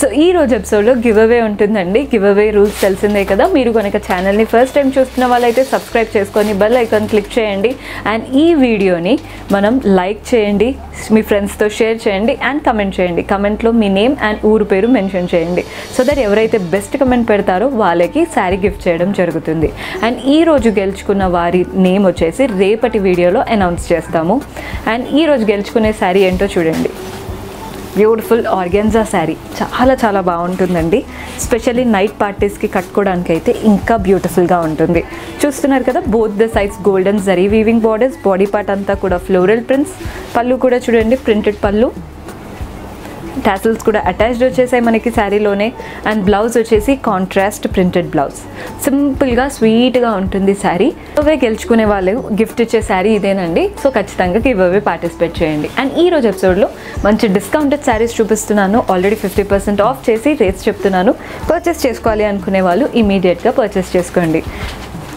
So ఈ రోజు ఎపిసోడ్లో గివ్ అవే ఉంటుందండి. గివ్ అవే రూల్స్ తెలిసిందే కదా. మీరు కనుక ఛానల్ని ఫస్ట్ టైం చూస్తున్న వాళ్ళైతే సబ్స్క్రైబ్ చేసుకొని బెల్ ఐకాన్ క్లిక్ చేయండి. అండ్ ఈ వీడియోని మనం లైక్ చేయండి మీ ఫ్రెండ్స్తో షేర్ చేయండి అండ్ కమెంట్ చేయండి. కమెంట్లో మీ నేమ్ అండ్ ఊరు పేరు మెన్షన్ చేయండి. సో దట్ ఎవరైతే బెస్ట్ కమెంట్ పెడతారో వాళ్ళకి శారీ గిఫ్ట్ చేయడం జరుగుతుంది. అండ్ ఈ రోజు గెలుచుకున్న వారి నేమ్ వచ్చేసి రేపటి వీడియోలో అనౌన్స్ చేస్తాము. అండ్ ఈ రోజు గెలుచుకునే శారీ ఏంటో చూడండి. Beautiful organza sari. చాలా చాలా బాగుంటుందండి. స్పెషల్లీ నైట్ పార్టీస్కి కట్టుకోవడానికి అయితే ఇంకా బ్యూటిఫుల్గా ఉంటుంది. చూస్తున్నారు కదా both the size golden zari weaving borders body part అంతా కూడా ఫ్లోరల్ ప్రింట్స్ పళ్ళు కూడా చూడండి ప్రింటెడ్ పళ్ళు. టాసిల్స్ కూడా అటాచ్డ్ వచ్చేసాయి మనకి శారీలోనే అండ్ బ్లౌజ్ వచ్చేసి కాంట్రాస్ట్ ప్రింటెడ్ బ్లౌజ్ సింపుల్గా స్వీట్గా ఉంటుంది శారీ అవే గెలుచుకునే వాళ్ళు గిఫ్ట్ ఇచ్చే శారీ ఇదేనండి. సో ఖచ్చితంగా గివ్ అవే పార్టిసిపేట్ చేయండి. అండ్ ఈ రోజు ఎపిసోడ్లో మంచి డిస్కౌంటెడ్ శారీస్ చూపిస్తున్నాను. ఆల్రెడీ ఫిఫ్టీ పర్సెంట్ ఆఫ్ చేసి రేట్స్ చెప్తున్నాను. పర్చేస్ చేసుకోవాలి అనుకునే వాళ్ళు ఇమీడియట్గా పర్చేస్ చేసుకోండి.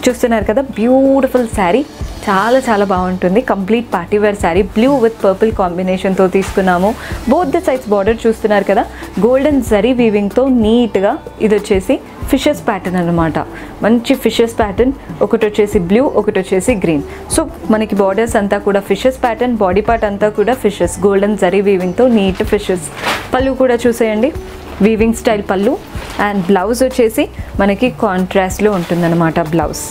చూస్తున్నారు కదా బ్యూటిఫుల్ శారీ చాలా చాలా బాగుంటుంది. Complete party wear sari blue with purple కాంబినేషన్తో తీసుకున్నాము. బోత్ ద సైడ్స్ బార్డర్ చూస్తున్నారు కదా. గోల్డెన్ జరీ వీవింగ్తో నీట్గా ఇది వచ్చేసి ఫిషెస్ ప్యాటర్న్ అనమాట మంచి ఫిషెస్ ప్యాటర్న్ ఒకటి వచ్చేసి బ్లూ ఒకటి వచ్చేసి గ్రీన్ సో మనకి బార్డర్స్ అంతా కూడా ఫిషెస్ ప్యాటర్న్ బాడీ పార్ట్ అంతా కూడా ఫిషెస్ గోల్డెన్ జరీ వీవింగ్తో నీట్ ఫిషెస్ పళ్ళు కూడా చూసేయండి. Weaving style pallu and blouse వచ్చేసి మనకి కాంట్రాస్ట్లో ఉంటుందన్నమాట బ్లౌజ్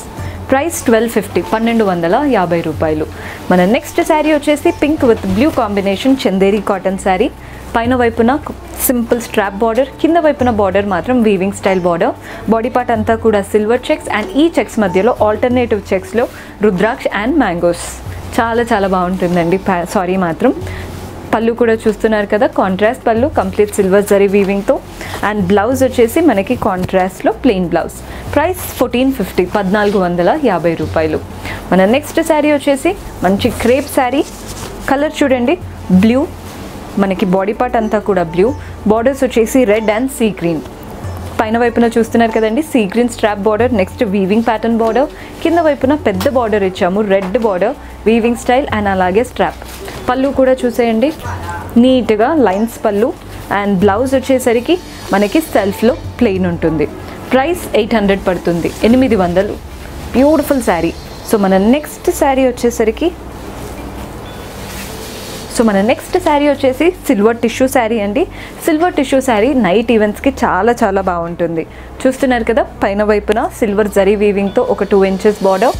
ప్రైస్ ట్వెల్వ్ ఫిఫ్టీ పన్నెండు వందల యాభై రూపాయలు. మన నెక్స్ట్ శారీ వచ్చేసి pink with blue combination Chanderi cotton sari పైన వైపున సింపుల్ స్ట్రాప్ బార్డర్ కింద వైపున బార్డర్ మాత్రం weaving style border body part అంతా కూడా సిల్వర్ చెక్స్ అండ్ ఈ చెక్స్ మధ్యలో ఆల్టర్నేటివ్ చెక్స్లో రుద్రాక్ష అండ్ మ్యాంగోస్ చాలా చాలా బాగుంటుందండి సారీ మాత్రం. పళ్ళు కూడా చూస్తున్నారు కదా కాంట్రాస్ట్ పళ్ళు కంప్లీట్ సిల్వర్ జరీ వీవింగ్తో అండ్ బ్లౌజ్ వచ్చేసి మనకి కాంట్రాస్ట్లో plain blouse price fourteen fifty పద్నాలుగు వందల యాభై రూపాయలు. మన నెక్స్ట్ శారీ వచ్చేసి మంచి క్రేప్ శారీ కలర్ చూడండి బ్లూ మనకి బాడీ పార్ట్ అంతా కూడా బ్లూ బార్డర్స్ వచ్చేసి రెడ్ అండ్ సీ గ్రీన్ పైన వైపున చూస్తున్నారు కదండి sea green strap border next weaving pattern border కింద వైపున పెద్ద బార్డర్ ఇచ్చాము red border weaving style and అలాగే స్ట్రాప్ పళ్ళు కూడా చూసేయండి. నీట్గా లైన్స్ పళ్ళు అండ్ బ్లౌజ్ వచ్చేసరికి మనకి సెల్ఫ్లో ప్లెయిన్ ఉంటుంది. ప్రైస్ ఎయిట్ హండ్రెడ్ పడుతుంది. ఎనిమిది వందలు. బ్యూటిఫుల్ శారీ. సో మన నెక్స్ట్ శారీ వచ్చేసరికి సో మన నెక్స్ట్ శారీ వచ్చేసి సిల్వర్ టిష్యూ శారీ అండి. సిల్వర్ టిష్యూ శారీ నైట్ ఈవెంట్స్కి చాలా చాలా బాగుంటుంది. చూస్తున్నారు కదా పైన వైపున సిల్వర్ జరీ వీవింగ్తో ఒక టూ ఇంచెస్ బార్డర్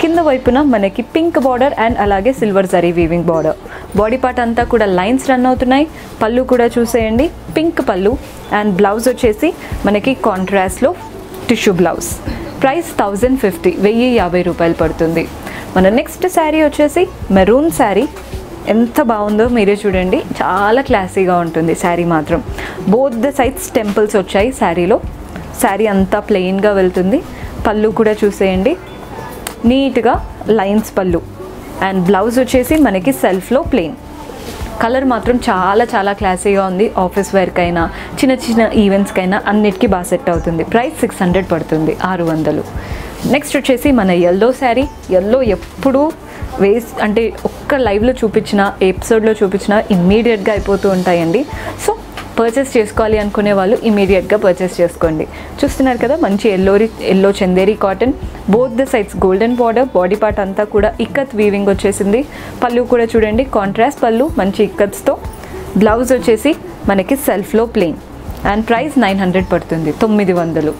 కింద వైపున మనకి పింక్ బార్డర్ అండ్ అలాగే silver zari weaving border body part అంతా కూడా లైన్స్ రన్ అవుతున్నాయి. పళ్ళు కూడా చూసేయండి. పింక్ పళ్ళు అండ్ బ్లౌజ్ వచ్చేసి మనకి కాంట్రాస్ట్లో tissue blouse price thousand fifty వెయ్యి యాభై రూపాయలు పడుతుంది. మన నెక్స్ట్ శారీ వచ్చేసి మెరూన్ శారీ. ఎంత బాగుందో మీరే చూడండి. చాలా క్లాసీగా ఉంటుంది శారీ మాత్రం. బోత్ ద సైడ్స్ టెంపుల్స్ వచ్చాయి శారీలో. శారీ అంతా ప్లెయిన్గా వెళ్తుంది. పళ్ళు కూడా చూసేయండి. నీట్గా లైన్స్ పళ్ళు. అండ్ బ్లౌజ్ వచ్చేసి మనకి సెల్ఫ్లో ప్లెయిన్ కలర్ మాత్రం చాలా చాలా క్లాసీగా ఉంది. ఆఫీస్ వేర్కైనా చిన్న చిన్న ఈవెంట్స్కైనా అన్నిటికీ బాగా సెట్ అవుతుంది. ప్రైస్ సిక్స్ హండ్రెడ్ పడుతుంది ఆరు వందలు. నెక్స్ట్ వచ్చేసి మన ఎల్లో శారీ. ఎల్లో ఎప్పుడూ వేస్ అంటే ఒక్క లైవ్లో చూపించిన ఎపిసోడ్లో చూపించిన ఇమ్మీడియట్గా అయిపోతూ ఉంటాయండి. సో పర్చేస్ చేసుకోవాలి అనుకునే వాళ్ళు ఇమీడియట్గా పర్చేస్ చేసుకోండి. చూస్తున్నారు కదా మంచి ఎల్లోరి yellow Chanderi cotton both the sides golden border body part అంతా కూడా ఇక్కత్ వీవింగ్ వచ్చేసింది. పళ్ళు కూడా చూడండి కాంట్రాస్ట్ పళ్ళు మంచి ఇక్కత్స్తో. బ్లౌజ్ వచ్చేసి మనకి సెల్ఫ్లో plain and price nine hundred పడుతుంది తొమ్మిది వందలు.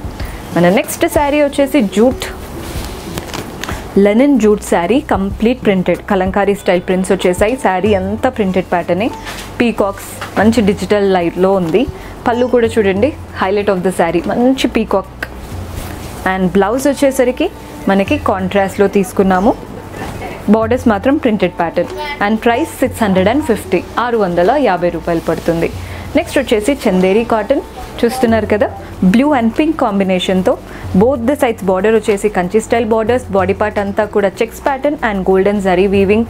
మన నెక్స్ట్ శారీ వచ్చేసి jute. Linen jute sari complete printed. Kalamkari style prints వచ్చేసాయి. శారీ అంతా ప్రింటెడ్ ప్యాటర్నే? పీకాక్స్ మంచి డిజిటల్ లైట్లో ఉంది. పళ్ళు కూడా చూడండి హైలైట్ ఆఫ్ ద శారీ. మంచి పీకాక్. అండ్ బ్లౌజ్ వచ్చేసరికి మనకి కాంట్రాస్ట్లో తీసుకున్నాము. బార్డర్స్ మాత్రం printed pattern. And price six hundred and fifty ఆరు వందల యాభై రూపాయలు పడుతుంది. నెక్స్ట్ వచ్చేసి చందేరి కాటన్ చూస్తున్నారు కదా. బ్లూ అండ్ పింక్ కాంబినేషన్తో బోత్ ద సైడ్స్ బార్డర్ వచ్చేసి Kanchi style borders body part అంతా కూడా checks pattern and golden zari weaving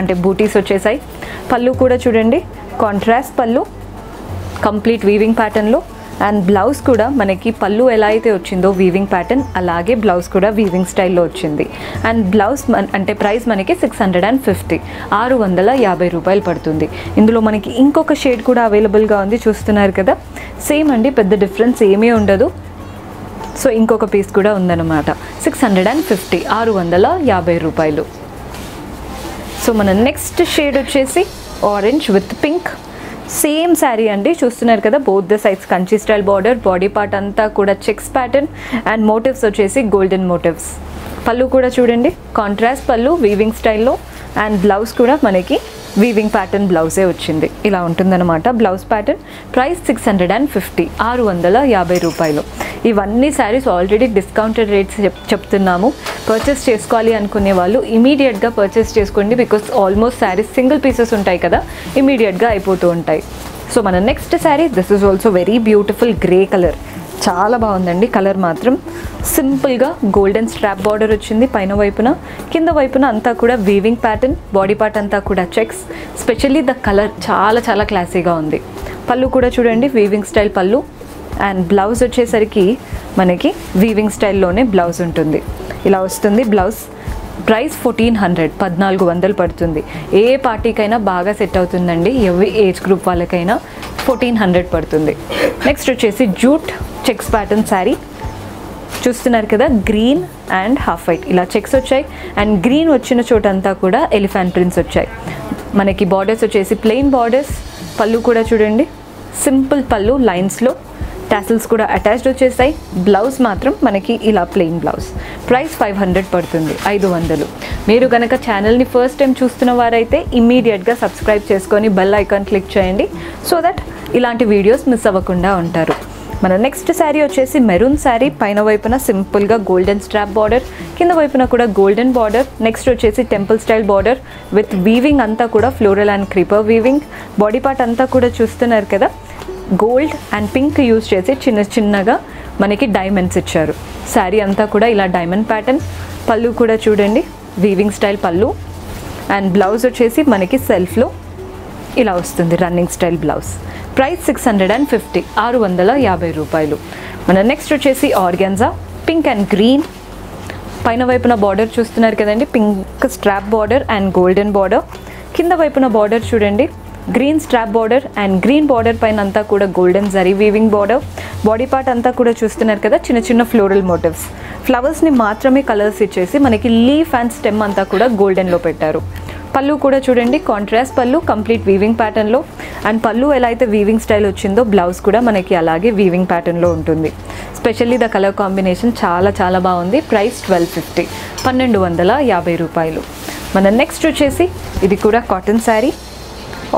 అంటే బూటీస్ వచ్చేసాయి. పళ్ళు కూడా చూడండి. కాంట్రాస్ట్ పళ్ళు కంప్లీట్ వీవింగ్ ప్యాటర్న్లో అండ్ బ్లౌజ్ కూడా మనకి పళ్ళు ఎలా అయితే వచ్చిందో వీవింగ్ ప్యాటర్న్ అలాగే బ్లౌజ్ కూడా వీవింగ్ స్టైల్లో వచ్చింది. అండ్ బ్లౌజ్ మన- అంటే ప్రైస్ మనకి సిక్స్ హండ్రెడ్ అండ్ ఫిఫ్టీ ఆరు వందల యాభై రూపాయలు పడుతుంది. ఇందులో మనకి ఇంకొక షేడ్ కూడా అవైలబుల్గా ఉంది చూస్తున్నారు కదా. సేమ్ అండి పెద్ద డిఫరెన్స్ ఏమీ ఉండదు. సో ఇంకొక పీస్ కూడా ఉందన్నమాట. సిక్స్ హండ్రెడ్ అండ్ ఫిఫ్టీ ఆరు వందల యాభై రూపాయలు. సో మన నెక్స్ట్ షేడ్ వచ్చేసి orange with pink same saree అండి. చూస్తున్నారు కదా both the sides Kanchi style border body part అంతా కూడా చెక్స్ ప్యాటర్న్ అండ్ మోటివ్స్ వచ్చేసి గోల్డెన్ మోటివ్స్ పళ్ళు కూడా చూడండి కాంట్రాస్ట్ పళ్ళు వీవింగ్ స్టైల్లో అండ్ బ్లౌజ్ కూడా మనకి వీవింగ్ ప్యాటర్న్ బ్లౌజే వచ్చింది. ఇలా ఉంటుందన్నమాట. Blouse pattern price six hundred and fifty ఆరు వందల యాభై రూపాయలు. ఇవన్నీ శారీస్ ఆల్రెడీ డిస్కౌంటెడ్ రేట్స్ చెప్ చెప్తున్నాము. పర్చేస్ చేసుకోవాలి అనుకునే వాళ్ళు ఇమీడియట్గా పర్చేస్ చేసుకోండి because almost sarees single pieces ఉంటాయి కదా ఇమీడియట్గా అయిపోతూ ఉంటాయి. సో మన next saree this is also very beautiful grey colour చాలా బాగుందండి కలర్ మాత్రం. సింపుల్గా గోల్డెన్ స్ట్రాప్ బార్డర్ వచ్చింది పైన వైపున. కింద వైపున అంతా కూడా వీవింగ్ ప్యాటర్న్ బాడీ పార్ట్ అంతా కూడా చెక్స్ స్పెషల్లీ ద కలర్ చాలా చాలా క్లాసీగా ఉంది. పళ్ళు కూడా చూడండి వీవింగ్ స్టైల్ పళ్ళు. అండ్ బ్లౌజ్ వచ్చేసరికి మనకి వీవింగ్ స్టైల్లోనే బ్లౌజ్ ఉంటుంది. ఇలా వస్తుంది బ్లౌజ్ ప్రైస్ ఫోర్టీన్ హండ్రెడ్ పద్నాలుగు వందలు పడుతుంది. ఏ పార్టీకైనా బాగా సెట్ అవుతుందండి. ఎవరి ఏజ్ గ్రూప్ వాళ్ళకైనా ఫోర్టీన్ హండ్రెడ్ పడుతుంది. నెక్స్ట్ వచ్చేసి జూట్ చెక్స్ ప్యాటర్న్ శారీ చూస్తున్నారు కదా గ్రీన్ అండ్ హాఫ్ వైట్ ఇలా చెక్స్ వచ్చాయి. అండ్ గ్రీన్ వచ్చిన చోటంతా కూడా ఎలిఫెంట్ ప్రింట్స్ వచ్చాయి. మనకి బార్డర్స్ వచ్చేసి ప్లెయిన్ బార్డర్స్ పళ్ళు కూడా చూడండి. సింపుల్ పళ్ళు లైన్స్లో టాసిల్స్ కూడా అటాచ్డ్ వచ్చేసాయి బ్లౌజ్ మాత్రం మనకి ఇలా plain blouse price five hundred పడుతుంది. ఐదు వందలు. మీరు కనుక ఛానల్ని ఫస్ట్ టైం చూస్తున్న వారైతే ఇమ్మీడియట్గా సబ్స్క్రైబ్ చేసుకొని బెల్ ఐకాన్ క్లిక్ చేయండి. సో దట్ ఇలాంటి వీడియోస్ మిస్ అవ్వకుండా ఉంటారు. మన నెక్స్ట్ శారీ వచ్చేసి మెరూన్ శారీ పైన వైపున సింపుల్గా గోల్డెన్ స్ట్రాప్ బార్డర్ కింద వైపున కూడా గోల్డెన్ బార్డర్ నెక్స్ట్ వచ్చేసి temple style border with weaving అంతా కూడా floral and creeper weaving body part అంతా కూడా చూస్తున్నారు కదా. గోల్డ్ అండ్ పింక్ యూజ్ చేసి చిన్న చిన్నగా మనకి డైమండ్స్ ఇచ్చారు. శారీ అంతా కూడా ఇలా డైమండ్ ప్యాటర్న్ పళ్ళు కూడా చూడండి. వీవింగ్ స్టైల్ పళ్ళు. అండ్ బ్లౌజ్ వచ్చేసి మనకి సెల్ఫ్లో ఇలా వస్తుంది running style blouse price six hundred and fifty ఆరు వందల యాభై రూపాయలు. మన నెక్స్ట్ వచ్చేసి ఆర్గాన్జా పింక్ అండ్ గ్రీన్ పైన వైపున బార్డర్ చూస్తున్నారు కదండి pink strap border and golden border కింద వైపున బార్డర్ చూడండి. Green strap border and green border పైన అంతా కూడా golden zari weaving border body part అంతా కూడా చూస్తున్నారు కదా చిన్న చిన్న ఫ్లోరల్ మోటివ్స్ ఫ్లవర్స్ని మాత్రమే కలర్స్ ఇచ్చేసి మనకి లీఫ్ అండ్ స్టెమ్ అంతా కూడా గోల్డెన్లో పెట్టారు. పళ్ళు కూడా చూడండి కాంట్రాస్ట్ పళ్ళు కంప్లీట్ వీవింగ్ ప్యాటర్న్లో అండ్ పళ్ళు ఎలా అయితే వీవింగ్ స్టైల్ వచ్చిందో బ్లౌజ్ కూడా మనకి అలాగే వీవింగ్ ప్యాటర్న్లో ఉంటుంది. స్పెషల్లీ ద కలర్ కాంబినేషన్ చాలా చాలా బాగుంది. ప్రైస్ ట్వెల్వ్ ఫిఫ్టీ పన్నెండు వందల యాభై రూపాయలు. మన నెక్స్ట్ వచ్చేసి ఇది కూడా cotton saree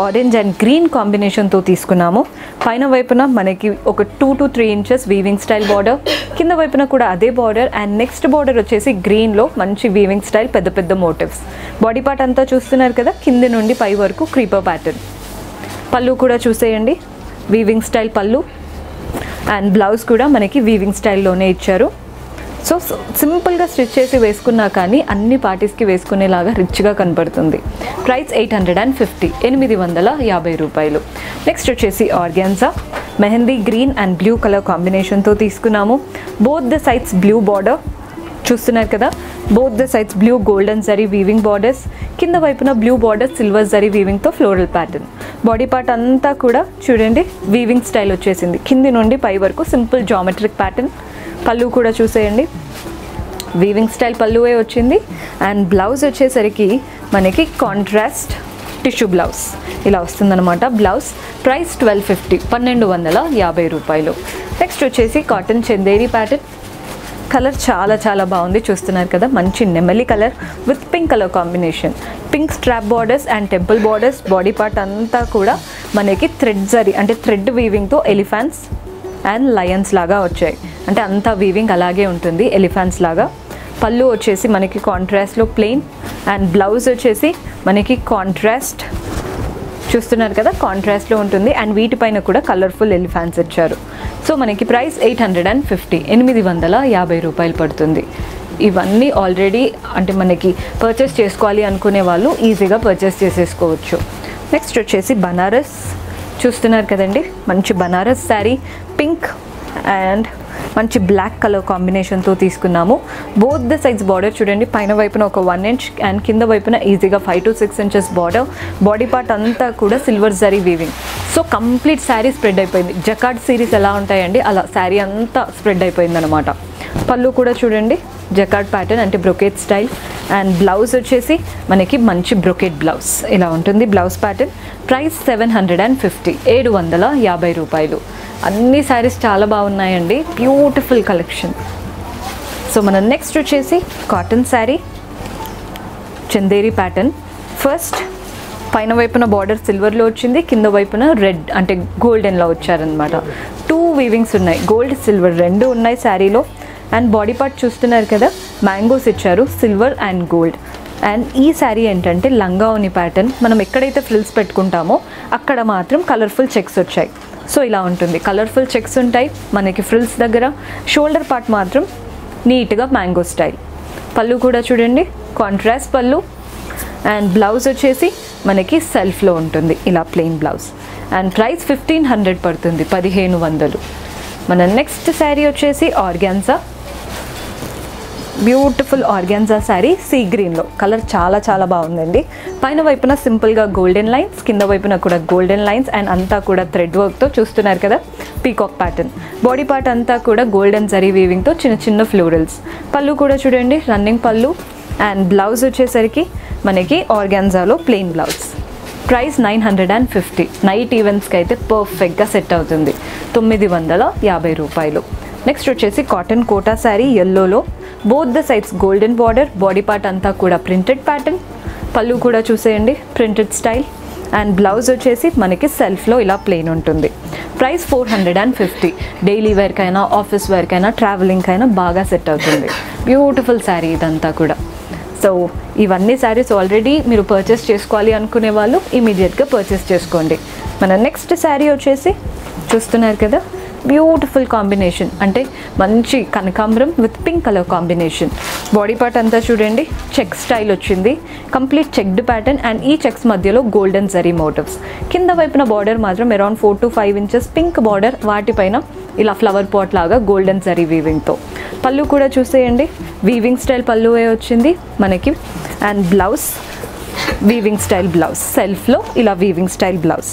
orange and green కాంబినేషన్తో తీసుకున్నాము. పైన వైపున మనకి ఒక two to three inches weaving style border కింద వైపున కూడా అదే బార్డర్ అండ్ నెక్స్ట్ బార్డర్ వచ్చేసి గ్రీన్లో మంచి వీవింగ్ స్టైల్ పెద్ద పెద్ద మోటివ్స్ బాడీ పార్ట్ అంతా చూస్తున్నారు కదా కింది నుండి పై వరకు క్రీపర్ ప్యాటర్న్ పళ్ళు కూడా చూసేయండి. వీవింగ్ స్టైల్ పళ్ళు. అండ్ బ్లౌజ్ కూడా మనకి వీవింగ్ స్టైల్లోనే ఇచ్చారు. సో సింపుల్గా స్టిచ్ చేసి వేసుకున్నా కానీ అన్ని పార్టీస్కి వేసుకునేలాగా రిచ్గా కనపడుతుంది. Price eight hundred and fifty ఎనిమిది వందల యాభై రూపాయలు. నెక్స్ట్ వచ్చేసి organza mehndi green and blue colour కాంబినేషన్తో తీసుకున్నాము. Both the sides blue border చూస్తున్నారు కదా? Both the sides blue golden zari weaving borders కింద వైపున బ్లూ బార్డర్ సిల్వర్ జరీ వీవింగ్తో ఫ్లోరల్ ప్యాటర్న్ బాడీ పార్ట్ అంతా కూడా చూడండి వీవింగ్ స్టైల్ వచ్చేసింది. కింది నుండి పై వరకు సింపుల్ జామెట్రిక్ ప్యాటర్న్ పళ్ళు కూడా చూసేయండి. వీవింగ్ స్టైల్ పళ్ళువే వచ్చింది. అండ్ బ్లౌజ్ వచ్చేసరికి మనకి కాంట్రాస్ట్ టిష్యూ బ్లౌజ్ ఇలా వస్తుందన్నమాట. బ్లౌజ్ ప్రైస్ ట్వెల్వ్ ఫిఫ్టీ పన్నెండు వందల యాభై రూపాయలు. నెక్స్ట్ వచ్చేసి కాటన్ చందేరి ప్యాటర్న్ కలర్ చాలా చాలా బాగుంది. చూస్తున్నారు కదా మంచి నెమలి colour with pink colour combination pink strap borders and temple borders body part అంతా కూడా మనకి థ్రెడ్ జరీ అంటే థ్రెడ్ వీవింగ్తో ఎలిఫాన్స్ అండ్ లయన్స్ లాగా వచ్చాయి. అంటే అంతా వీవింగ్ అలాగే ఉంటుంది ఎలిఫాన్స్ లాగా. పళ్ళు వచ్చేసి మనకి కాంట్రాస్ట్లో ప్లెయిన్ అండ్ బ్లౌజ్ వచ్చేసి మనకి కాంట్రాస్ట్ చూస్తున్నారు కదా కాంట్రాస్ట్లో ఉంటుంది అండ్ వీటిపైన కూడా కలర్ఫుల్ ఎలిఫాన్స్ ఇచ్చారు. సో మనకి price eight hundred and fifty ఎనిమిది వందల యాభై రూపాయలు పడుతుంది. ఇవన్నీ ఆల్రెడీ అంటే మనకి పర్చేస్ చేసుకోవాలి అనుకునే వాళ్ళు ఈజీగా పర్చేస్ చేసేసుకోవచ్చు. నెక్స్ట్ వచ్చేసి బనారస్. చూస్తున్నారు కదండి మంచి బనారస్ శారీ పింక్ అండ్ మంచి బ్లాక్ కలర్ కాంబినేషన్తో తీసుకున్నాము. బోత్ ద సైజ్ బార్డర్ చూడండి పైన వైపున ఒక వన్ ఇంచ్ అండ్ కింద వైపున ఈజీగా five to six inches border body part అంతా కూడా silver zari weaving so complete saree spread అయిపోయింది. జకాడ్ సిరీస్ ఎలా ఉంటాయండి? అలా శారీ అంతా స్ప్రెడ్ అయిపోయింది అనమాట పళ్ళు కూడా చూడండి. జకార్డ్ ప్యాటర్న్ అంటే బ్రొకేట్ స్టైల్ అండ్ బ్లౌజ్ వచ్చేసి మనకి మంచి బ్రొకేట్ బ్లౌజ్ ఇలా ఉంటుంది blouse pattern price seven hundred and fifty ఏడు వందల యాభై రూపాయలు. అన్ని శారీస్ చాలా బాగున్నాయండి. బ్యూటిఫుల్ కలెక్షన్ సో మన నెక్స్ట్ వచ్చేసి cotton saree Chanderi pattern first పైన వైపున బార్డర్ సిల్వర్లో వచ్చింది. కింద వైపున రెడ్ అంటే గోల్డెన్లో వచ్చారనమాట టూ వీవింగ్స్ ఉన్నాయి. గోల్డ్ సిల్వర్ రెండు ఉన్నాయి శారీలో అండ్ బాడీ పార్ట్ చూస్తున్నారు కదా మ్యాంగోస్ ఇచ్చారు సిల్వర్ అండ్ గోల్డ్ అండ్ ఈ శారీ ఏంటంటే లంగా ఉని ప్యాటర్న్ మనం ఎక్కడైతే ఫ్రిల్స్ పెట్టుకుంటామో అక్కడ మాత్రం కలర్ఫుల్ చెక్స్ వచ్చాయి. సో ఇలా ఉంటుంది. కలర్ఫుల్ చెక్స్ ఉంటాయి మనకి ఫ్రిల్స్ దగ్గర. షోల్డర్ పార్ట్ మాత్రం నీట్గా మ్యాంగో స్టైల్ పళ్ళు కూడా చూడండి కాంట్రాస్ట్ పళ్ళు. అండ్ బ్లౌజ్ వచ్చేసి మనకి సెల్ఫ్లో ఉంటుంది. ఇలా plain blouse and price fifteen hundred పడుతుంది పదిహేను వందలు. మన నెక్స్ట్ శారీ వచ్చేసి organza beautiful organza saree sea గ్రీన్లో కలర్ చాలా చాలా బాగుందండి. పైన వైపున సింపుల్గా గోల్డెన్ లైన్స్ కింద వైపున కూడా గోల్డెన్ లైన్స్ అండ్ అంతా కూడా థ్రెడ్ వర్క్తో చూస్తున్నారు కదా పీకాక్ ప్యాటర్న్ బాడీ పార్ట్ అంతా కూడా గోల్డెన్ జరీ వీవింగ్తో చిన్న చిన్న ఫ్లోరల్స్ పళ్ళు కూడా చూడండి రన్నింగ్ పళ్ళు అండ్ బ్లౌజ్ వచ్చేసరికి మనకి ఆర్గాన్జాలో plain blouse price nine hundred and fifty night ఈవెంట్స్కి అయితే పర్ఫెక్ట్గా సెట్ అవుతుంది. తొమ్మిది వందల యాభై రూపాయలు. నెక్స్ట్ వచ్చేసి cotton Kota sari ఎల్లోలో both the sides golden border body part అంతా కూడా ప్రింటెడ్ ప్యాటర్న్ పళ్ళు కూడా చూసేయండి ప్రింటెడ్ స్టైల్ అండ్ బ్లౌజ్ వచ్చేసి మనకి సెల్ఫ్లో ఇలా ప్లెయిన్ ఉంటుంది. Price four hundred and fifty daily వేర్కైనా office వేర్కైనా ట్రావెలింగ్కైనా బాగా సెట్ అవుతుంది. బ్యూటిఫుల్ శారీ ఇదంతా కూడా. సో ఇవన్నీ శారీస్ ఆల్రెడీ మీరు పర్చేస్ చేసుకోవాలి అనుకునే వాళ్ళు ఇమీడియట్గా పర్చేస్ చేసుకోండి. మన నెక్స్ట్ శారీ వచ్చేసి చూస్తున్నారు కదా? Beautiful combination. అంటే మంచి కనకాంబరం with pink colour combination. Body part అంతా చూడండి చెక్ స్టైల్ వచ్చింది. కంప్లీట్ చెక్డ్ ప్యాటర్న్ అండ్ ఈ చెక్స్ మధ్యలో గోల్డెన్ జరీ మోటివ్స్. కింద వైపున బార్డర్ మాత్రం around four to five inches pink border వాటిపైన ఇలా ఫ్లవర్ పాట్ లాగా గోల్డెన్ జరీ వీవింగ్తో పళ్ళు కూడా చూసేయండి. వీవింగ్ స్టైల్ పళ్ళువే వచ్చింది మనకి. And blouse weaving style blouse. సెల్ఫ్లో ఇలా వీవింగ్ స్టైల్ బ్లౌజ్.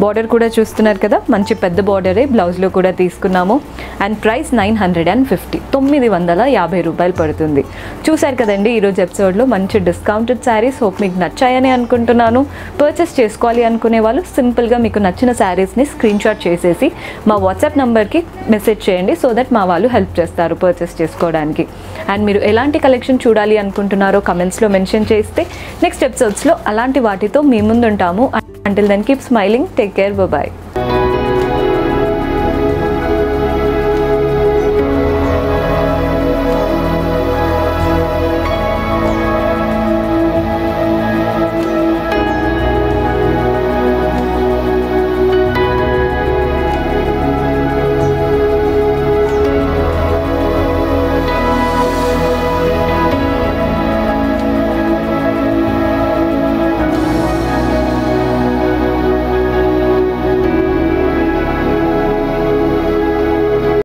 బార్డర్ కూడా చూస్తున్నారు కదా? మంచి పెద్ద బార్డరే బ్లౌజ్లో కూడా తీసుకున్నాము. And price nine hundred and fifty తొమ్మిది వందల యాభై రూపాయలు పడుతుంది. చూశారు కదండి ఈరోజు ఎపిసోడ్లో మంచి డిస్కౌంటెడ్ శారీస్ హోప్ మీకు నచ్చాయని అనుకుంటున్నాను. పర్చేస్ చేసుకోవాలి అనుకునే వాళ్ళు సింపుల్గా మీకు నచ్చిన శారీస్ని స్క్రీన్ షాట్ చేసేసి మా వాట్సాప్ నెంబర్కి మెసేజ్ చేయండి సో దట్ మా వాళ్ళు హెల్ప్ చేస్తారు పర్చేస్ చేసుకోవడానికి. అండ్ మీరు ఎలాంటి కలెక్షన్ చూడాలి అనుకుంటున్నారో కమెంట్స్లో మెన్షన్ చేస్తే నెక్స్ట్ ఎపిసోడ్స్లో అలాంటి వాటితో మీ ముందుంటాము. Until then, keep smiling. Take care. Bye bye.